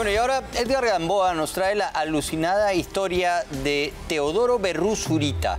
Bueno, y ahora Edgar Gamboa nos trae la alucinada historia de Teodoro Berrú Zurita,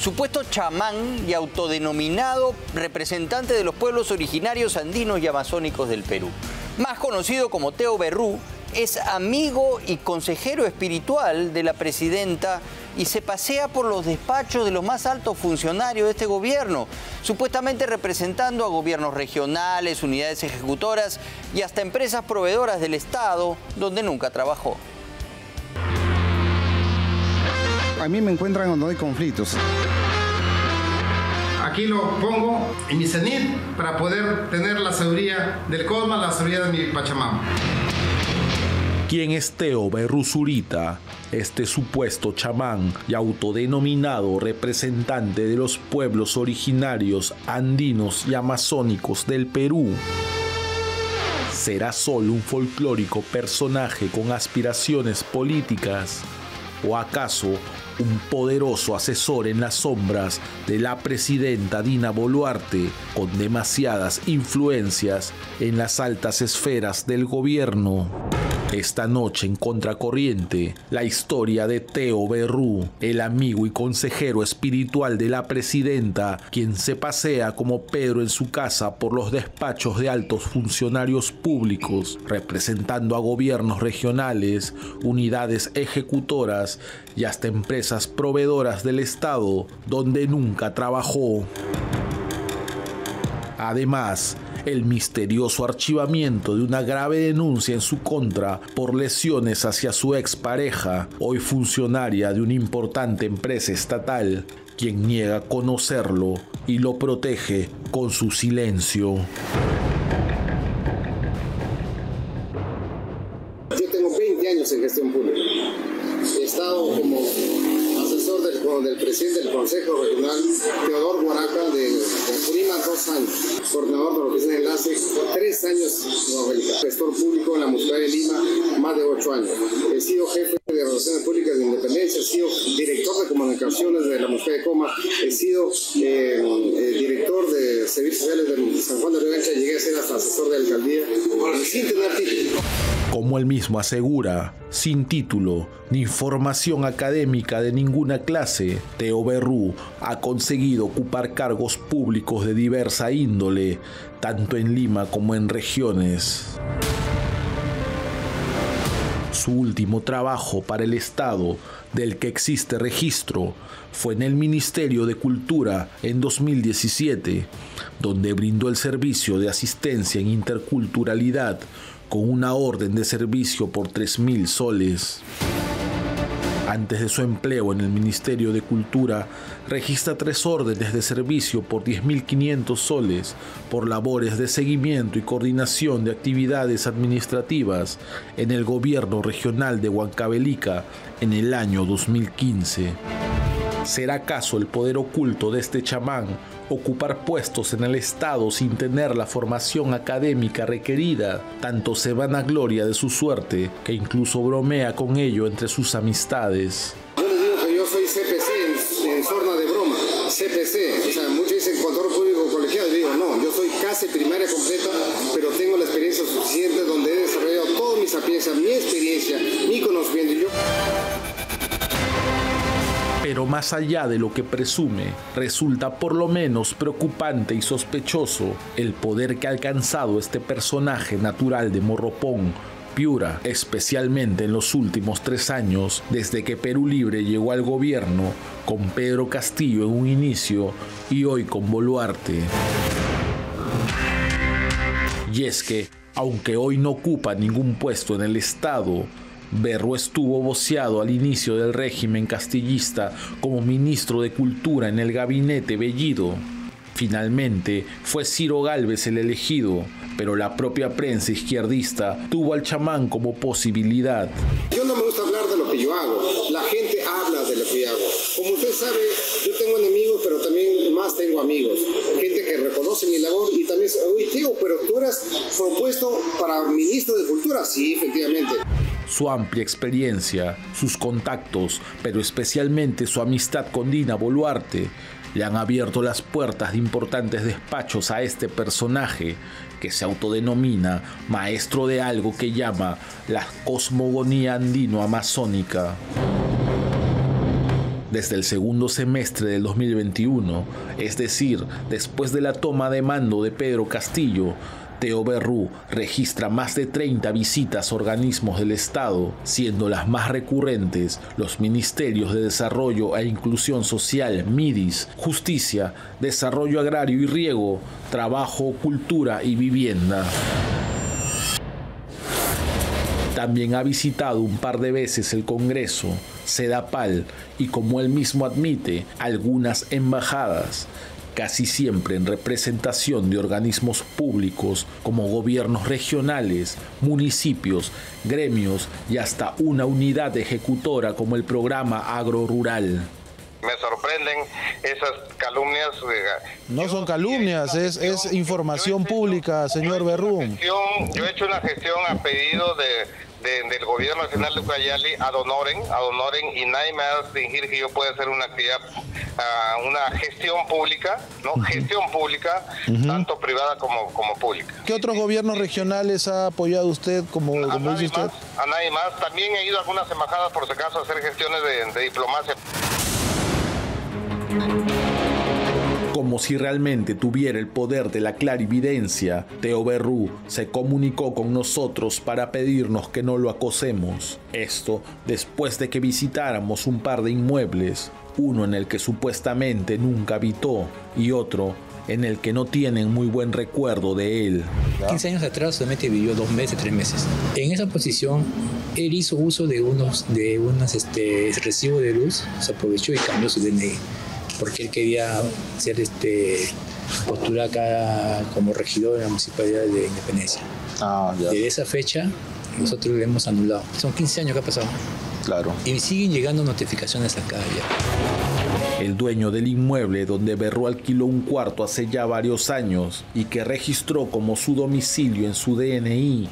supuesto chamán y autodenominado representante de los pueblos originarios andinos y amazónicos del Perú. Más conocido como Teo Berrú, es amigo y consejero espiritual de la presidenta y se pasea por los despachos de los más altos funcionarios de este gobierno, supuestamente representando a gobiernos regionales, unidades ejecutoras y hasta empresas proveedoras del Estado, donde nunca trabajó. A mí me encuentran cuando hay conflictos. Aquí lo pongo en mi cenit para poder tener la seguridad del Cosma, la seguridad de mi Pachamama. ¿Quién es Teo Berruzurita? Este supuesto chamán y autodenominado representante de los pueblos originarios andinos y amazónicos del Perú. ¿Será solo un folclórico personaje con aspiraciones políticas? ¿O acaso un poderoso asesor en las sombras de la presidenta Dina Boluarte con demasiadas influencias en las altas esferas del gobierno? Esta noche en Contracorriente, la historia de Teo Berrú, el amigo y consejero espiritual de la presidenta, quien se pasea como Pedro en su casa por los despachos de altos funcionarios públicos, representando a gobiernos regionales, unidades ejecutoras y hasta empresas proveedoras del Estado, donde nunca trabajó. Además, el misterioso archivamiento de una grave denuncia en su contra por lesiones hacia su expareja, hoy funcionaria de una importante empresa estatal, quien niega conocerlo y lo protege con su silencio. Yo tengo 20 años en gestión pública. He estado como del, del presidente del Consejo Regional, Teodoro Guaraca, de, de dos años. Coordinador de la oficina de enlace, tres años como gestor público en la Municipalidad de Lima, más de ocho años. He sido jefe de Relaciones Públicas de Independencia, he sido director de comunicaciones de la Municipalidad de Coma, he sido eh, eh, Como él mismo asegura, sin título ni formación académica de ninguna clase, Teo Berrú ha conseguido ocupar cargos públicos de diversa índole, tanto en Lima como en regiones. Su último trabajo para el Estado, del que existe registro, fue en el Ministerio de Cultura en 2017, donde brindó el servicio de asistencia en interculturalidad con una orden de servicio por 3.000 soles. Antes de su empleo en el Ministerio de Cultura, registra tres órdenes de servicio por 10.500 soles por labores de seguimiento y coordinación de actividades administrativas en el gobierno regional de Huancavelica en el año 2015. ¿Será acaso el poder oculto de este chamán ocupar puestos en el Estado sin tener la formación académica requerida? Tanto se vanagloria de su suerte que incluso bromea con ello entre sus amistades. Yo les digo que yo soy CPC en, en sorna de broma, CPC, o sea, muchos dicen contador público colegiado, y digo, no, yo soy casi primaria completa, pero tengo la experiencia suficiente donde he desarrollado toda mi sapiencia, mi experiencia, mi conocimiento. Y yo... Pero más allá de lo que presume, resulta por lo menos preocupante y sospechoso el poder que ha alcanzado este personaje natural de Morropón, Piura, especialmente en los últimos tres años, desde que Perú Libre llegó al gobierno, con Pedro Castillo en un inicio y hoy con Boluarte. Y es que, aunque hoy no ocupa ningún puesto en el Estado, Berro estuvo voceado al inicio del régimen castillista como ministro de Cultura en el gabinete Bellido. Finalmente fue Ciro Galvez el elegido, pero la propia prensa izquierdista tuvo al chamán como posibilidad. Yo no me gusta hablar de lo que yo hago, la gente habla de lo que hago. Como usted sabe, yo tengo enemigos, pero también más tengo amigos. Gente que reconoce mi labor y también oye tío, pero tú eras propuesto para ministro de Cultura. Sí, efectivamente. Su amplia experiencia, sus contactos, pero especialmente su amistad con Dina Boluarte, le han abierto las puertas de importantes despachos a este personaje que se autodenomina maestro de algo que llama la cosmogonía andino-amazónica. Desde el segundo semestre del 2021, es decir, después de la toma de mando de Pedro Castillo, Teo Berrú registra más de 30 visitas a organismos del Estado, siendo las más recurrentes los Ministerios de Desarrollo e Inclusión Social, MIDIS, Justicia, Desarrollo Agrario y Riego, Trabajo, Cultura y Vivienda. También ha visitado un par de veces el Congreso, Sedapal y, como él mismo admite, algunas embajadas, casi siempre en representación de organismos públicos como gobiernos regionales, municipios, gremios y hasta una unidad ejecutora como el programa agrorural. Me sorprenden esas calumnias. No son calumnias, es, es información pública, señor Berrún. Yo he hecho una gestión a pedido de del gobierno nacional de Ucayali a Donoren, a Donoren y nadie me va a fingir que yo pueda hacer una actividad, uh, una gestión pública, ¿no? Gestión pública, tanto privada como, como pública. ¿Qué otros gobiernos regionales ha apoyado usted como, a como nadie usted? Más, a nadie más. También he ido a algunas embajadas por si acaso a hacer gestiones de, de diplomacia. Si realmente tuviera el poder de la clarividencia, Teo Berrú se comunicó con nosotros para pedirnos que no lo acosemos. Esto después de que visitáramos un par de inmuebles, uno en el que supuestamente nunca habitó y otro en el que no tienen muy buen recuerdo de él. 15 años atrás solamente vivió dos meses, tres meses. En esa posición, él hizo uso de unos, de unos este, recibos de luz, se aprovechó y cambió su DNI porque él quería ser este postura acá como regidor de la municipalidad de Independencia. Ah, ya. Desde esa fecha nosotros le hemos anulado. Son 15 años que ha pasado. Claro. Y siguen llegando notificaciones acá ya. El dueño del inmueble donde Berro alquiló un cuarto hace ya varios años y que registró como su domicilio en su DNI,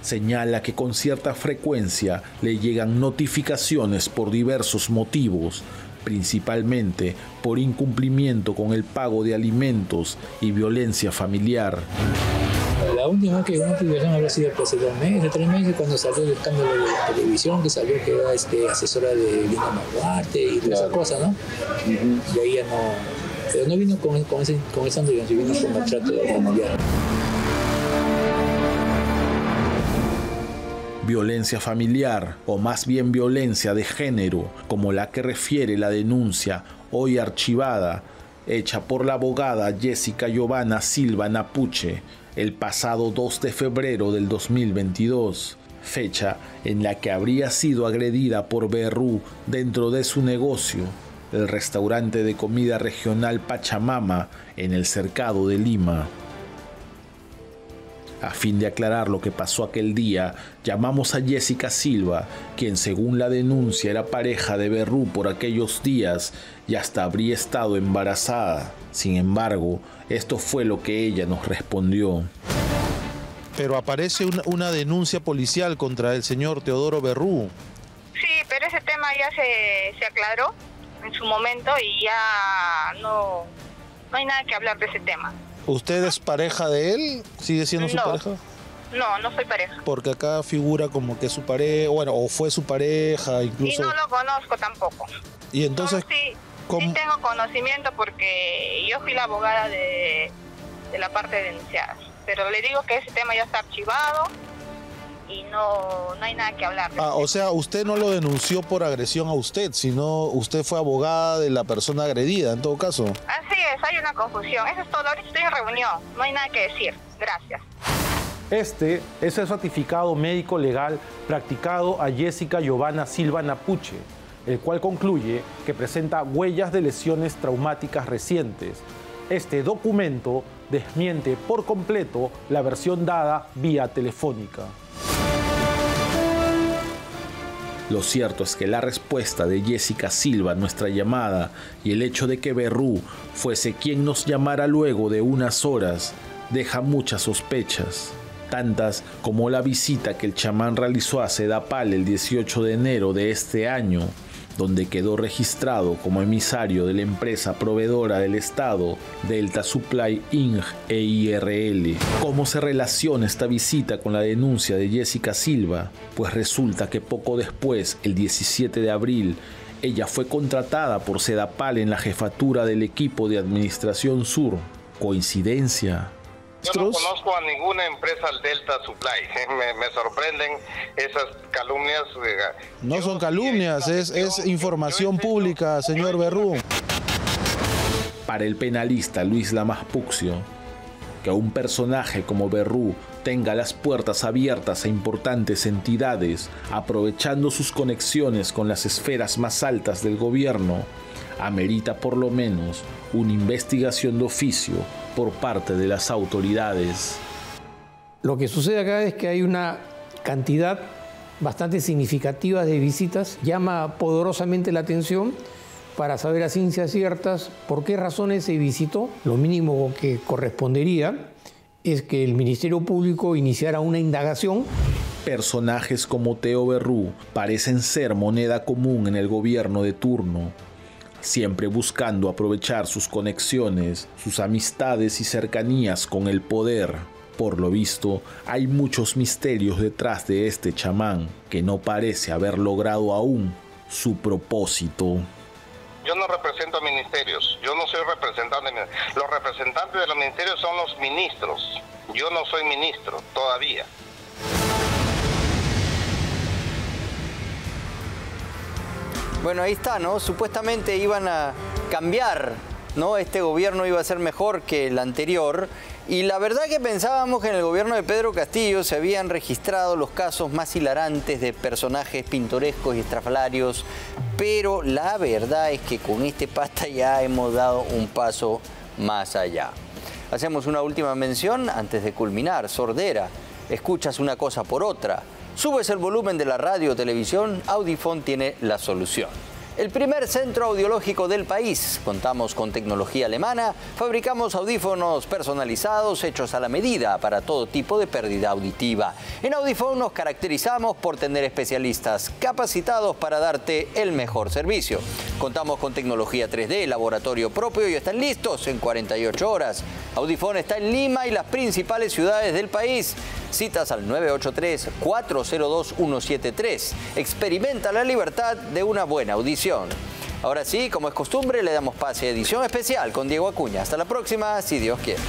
señala que con cierta frecuencia le llegan notificaciones por diversos motivos, principalmente por incumplimiento con el pago de alimentos y violencia familiar. La última que una publicación habrá sido hace dos meses, tres meses, cuando salió el escándalo de la televisión, que salió que era este, asesora de Linda Maguarte y toda esa cosa, ¿no? Y ahí ya no. Pero no vino con, con, ese, con esa ambulancia, vino con maltrato familiar. Violencia familiar o más bien violencia de género, como la que refiere la denuncia hoy archivada, hecha por la abogada Jessica Giovanna Silva Napuche el pasado 2 de febrero del 2022, fecha en la que habría sido agredida por Berrú dentro de su negocio, el restaurante de comida regional Pachamama en el cercado de Lima. A fin de aclarar lo que pasó aquel día, llamamos a Jessica Silva, quien según la denuncia era pareja de Berrú por aquellos días y hasta habría estado embarazada. Sin embargo, esto fue lo que ella nos respondió. Pero aparece una, una denuncia policial contra el señor Teodoro Berrú. Sí, pero ese tema ya se, se aclaró en su momento y ya no, no hay nada que hablar de ese tema. ¿Usted es pareja de él? ¿Sigue siendo su No. pareja? No, no soy pareja. Porque acá figura como que su pareja, bueno, o fue su pareja Y incluso. no lo conozco tampoco. Y entonces, No, sí, sí tengo conocimiento porque yo fui la abogada de, de la parte denunciada. Pero le digo que ese tema ya está archivado y no, no hay nada que hablar. Ah, o sea, usted no lo denunció por agresión a usted, sino usted fue abogada de la persona agredida, en todo caso. Así es, hay una confusión. Eso es todo. Ahorita estoy en reunión. No hay nada que decir. Gracias. Este es el certificado médico legal practicado a Jessica Giovanna Silva Napuche, el cual concluye que presenta huellas de lesiones traumáticas recientes. Este documento desmiente por completo la versión dada vía telefónica. Lo cierto es que la respuesta de Jessica Silva a nuestra llamada y el hecho de que Berrú fuese quien nos llamara luego de unas horas deja muchas sospechas, tantas como la visita que el chamán realizó a Sedapal el 18 de enero de este año, donde quedó registrado como emisario de la empresa proveedora del Estado, Delta Supply Inc. e IRL. ¿Cómo se relaciona esta visita con la denuncia de Jessica Silva? Pues resulta que poco después, el 17 de abril, ella fue contratada por Sedapal en la jefatura del equipo de Administración Sur. ¿Coincidencia? Yo no conozco a ninguna empresa Delta Supply. Me, sorprenden esas calumnias. No son calumnias, es, es información pública, señor Berrú. Para el penalista Luis Lamas Puxio, que un personaje como Berrú tenga las puertas abiertas a importantes entidades, aprovechando sus conexiones con las esferas más altas del gobierno, amerita por lo menos una investigación de oficio por parte de las autoridades. Lo que sucede acá es que hay una cantidad bastante significativa de visitas, llama poderosamente la atención para saber a ciencias ciertas por qué razones se visitó. Lo mínimo que correspondería es que el Ministerio Público iniciara una indagación. Personajes como Teo Berrú parecen ser moneda común en el gobierno de turno siempre buscando aprovechar sus conexiones, sus amistades y cercanías con el poder. Por lo visto, hay muchos misterios detrás de este chamán que no parece haber logrado aún su propósito. Yo no represento ministerios, yo no soy representante. Los representantes de los ministerios son los ministros. Yo no soy ministro todavía. Bueno, ahí está, ¿no? Supuestamente iban a cambiar, ¿no? Este gobierno iba a ser mejor que el anterior. Y la verdad que pensábamos que en el gobierno de Pedro Castillo se habían registrado los casos más hilarantes de personajes pintorescos y estrafalarios, pero la verdad es que con este pasta ya hemos dado un paso más allá. Hacemos una última mención antes de culminar. Sordera, escuchas una cosa por otra. Subes el volumen de la radio o televisión, Audifon tiene la solución. El primer centro audiológico del país. Contamos con tecnología alemana, fabricamos audífonos personalizados hechos a la medida para todo tipo de pérdida auditiva. En Audifon nos caracterizamos por tener especialistas capacitados para darte el mejor servicio. Contamos con tecnología 3D, laboratorio propio y están listos en 48 horas. Audifon está en Lima y las principales ciudades del país. Citas al 983-402-173. Experimenta la libertad de una buena audición. Ahora sí, como es costumbre, le damos pase a edición especial con Diego Acuña. Hasta la próxima, si Dios quiere.